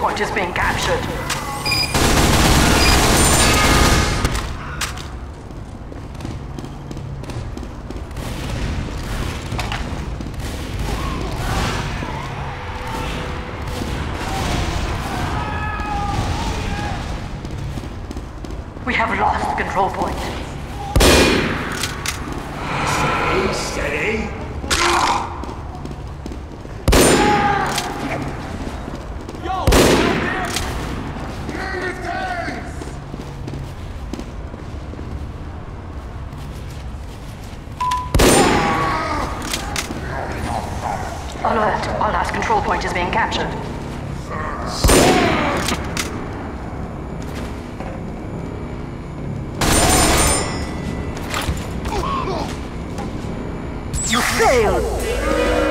point is being captured. We have lost control point. Alert! Our last control point is being captured. You failed!